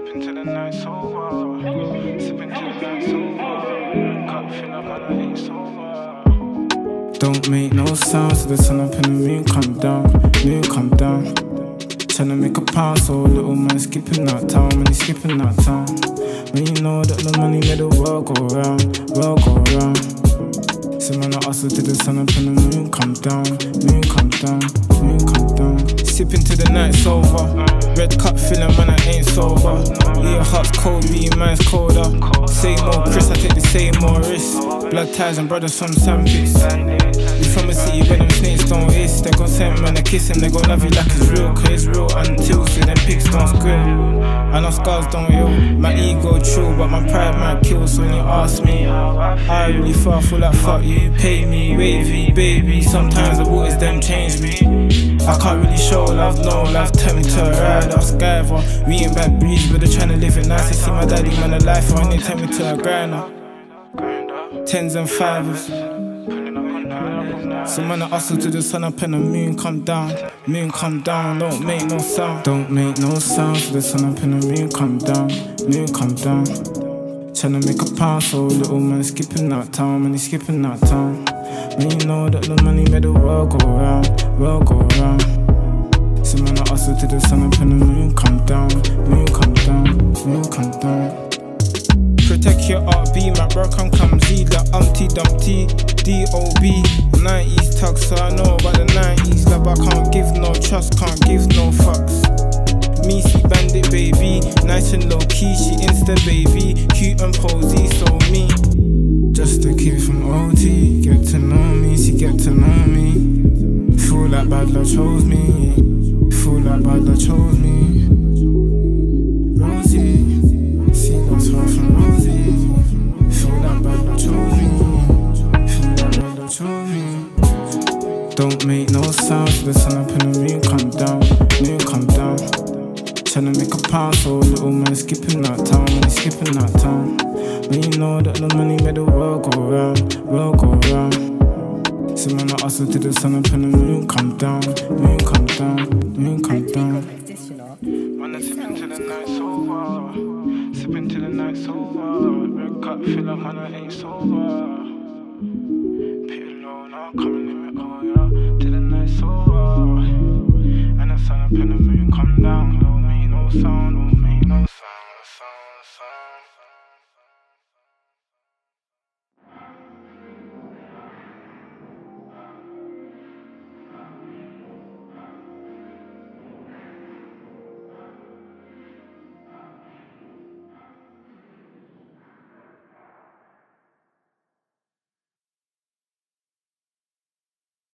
Sipping till the night's over. Sipping till the night's over. Cup fill up and I ain't sober. Don't make no sound, so the sun up and the moon come down, moon come down. Tryna make a pound, so little man skipping that town, man he's skipping that town. When you know that the money made the world go round, world go round. So man I hustle till the sun up and the moon come down, moon come down, moon come down. Sipping to the night's over, red cup filling, man, I ain't sober. Yeah, heart's cold, be mine's colder. Same more Chris, I take the same more risk. Blood ties and brothers from sandpits. We from a city where them snakes don't hiss. They gon' send man a kiss and they gon' love you like it's real, cause it's real until so them pigs don't scream. And our scars don't heal. My ego true, but my pride might kill. So when you ask me, I really far full like fuck you. Pay me, wavy, baby. Sometimes the waters them change me. I can't really show love, no love. Tell me to ride off skyver. We ain't bad breeze, but they tryna live it nice. I see my daddy man alive, and they tell me to a grinder. Tens and fivers. So man, I hustle to the sun up and the moon come down. Moon come down, don't make no sound. Don't make no sound. So the sun up and the moon come down. Moon come down. Tryna make a pound, so little man skipping that town, man, he's skipping that town. You know that the money made the world go round, world go round. So man, I hustle to the sun up and the moon come down, moon come down, moon come down. Protect your RB, my bro, come come Z, like Umpty Dumpty, D-O-B 90s tug, so I know about the 90s Love, I can't give no trust, can't give no fucks. Me see bandit baby, nice and low key, she insta baby. Cute and posy, so me Just a kid from OT, get to know me, see get to know me. Feel like bad luck chose me, feel like bad luck chose me. Rosie, from Rosie. Bad luck chose me, Don't make no sound, so the sun up and the moon come down, moon come down. Tryna make a pound, so little man skipping that town, skipping that town. When you know that the money made the world go round, world go round. So man, I hustle to the sun up and the moon come down, moon come down, moon come down. Man, I sipping till the night's over, sipping till the night's over. Red cup fill up, man, I ain't sober. Pit now coming in me, oh yeah, till the night's over. And the sun up and the moon come down, don't make no sound,